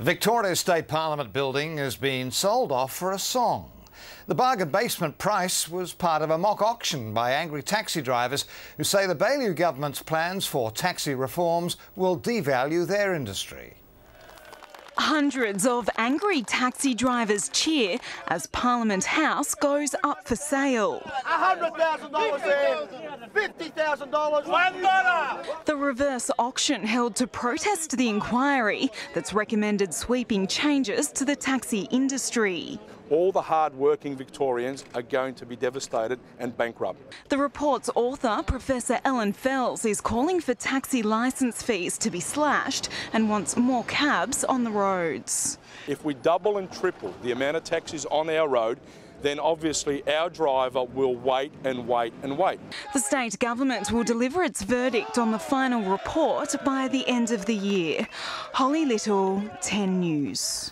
Victoria State Parliament building has been sold off for a song. The bargain basement price was part of a mock auction by angry taxi drivers who say the Baillieu government's plans for taxi reforms will devalue their industry. Hundreds of angry taxi drivers cheer as Parliament House goes up for sale. $100,000 there, $50,000, one dollar. The reverse auction held to protest the inquiry that's recommended sweeping changes to the taxi industry. all the hard-working Victorians are going to be devastated and bankrupt. The report's author, Professor Allan Fels, is calling for taxi licence fees to be slashed and wants more cabs on the roads. If we double and triple the amount of taxis on our road, then obviously our driver will wait and wait and wait. The state government will deliver its verdict on the final report by the end of the year. Holly Little, 10 News.